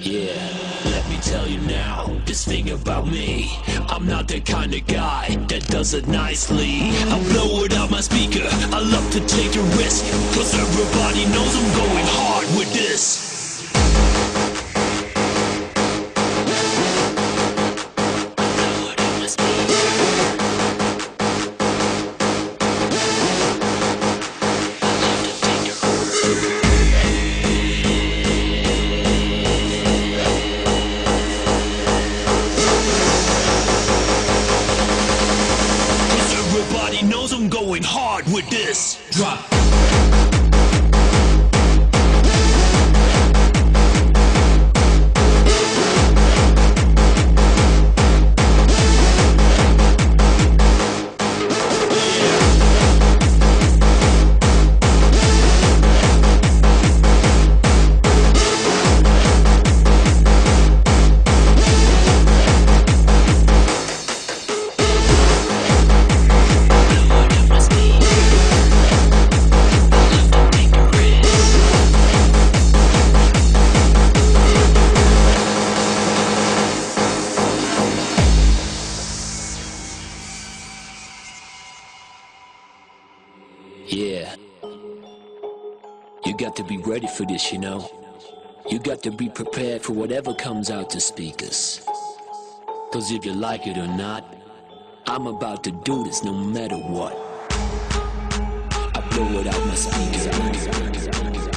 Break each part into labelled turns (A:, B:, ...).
A: Yeah, let me tell you now. This thing about me. I'm not the kind of guy that does it nicely. I blow it out my speaker. I love to take a risk Cause everybody knows I'm going hard with this. You got to be ready for this, you know. You got to be prepared for whatever comes out the speakers. Cause if you like it or not, I'm about to do this no matter what. I blow it out my speaker.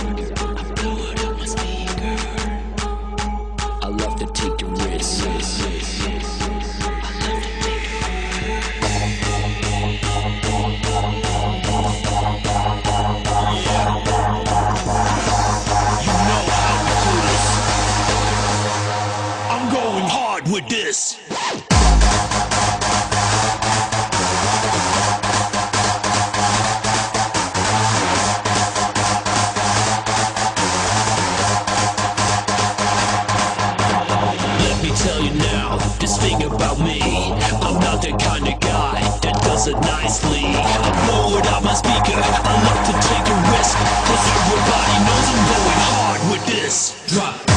A: Does it nicely. I blow it out my speaker. I love to take a risk. Cause everybody knows I'm going hard with this. Drop.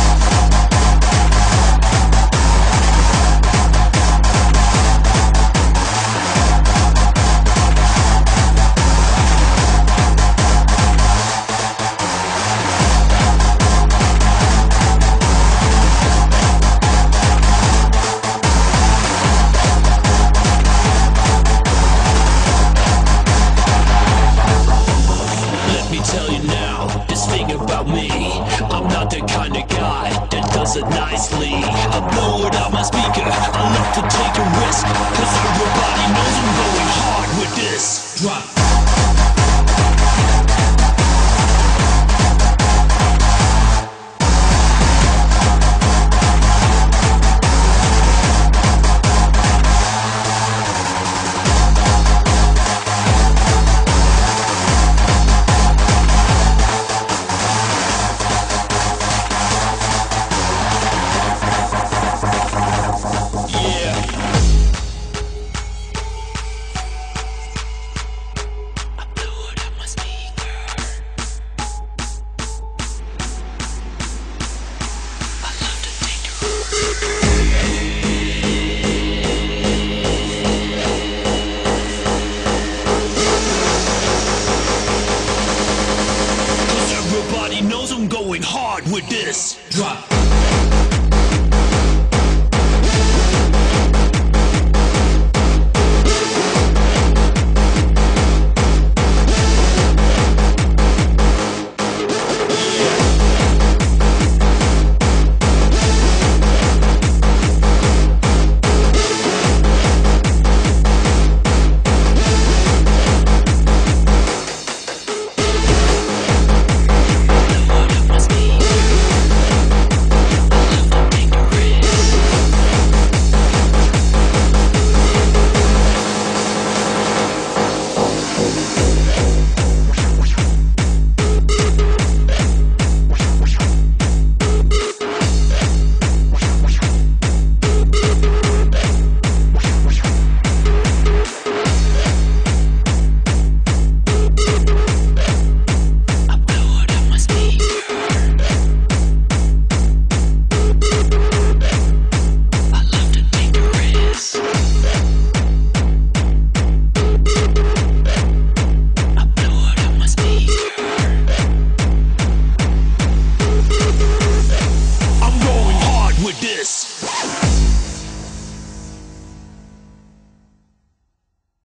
A: Tell you now, this thing about me. I'm not the kind of guy that does it nicely. I blow it out my speaker. I love to take a risk. Cause everybody knows I'm going hard with this. Drop.